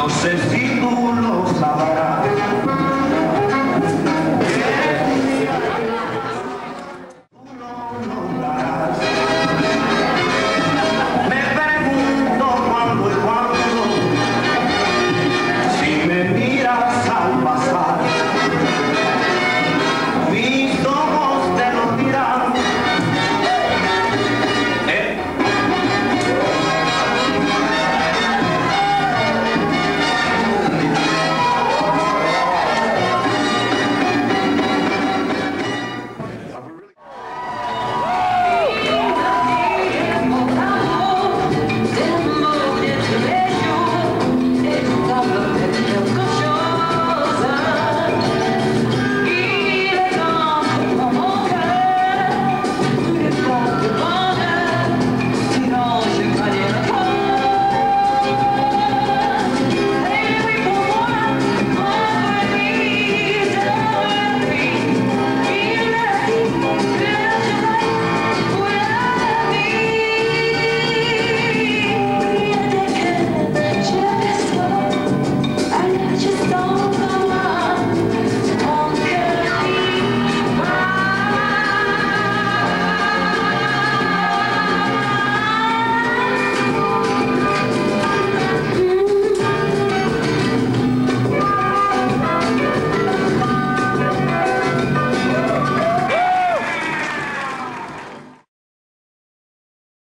não seja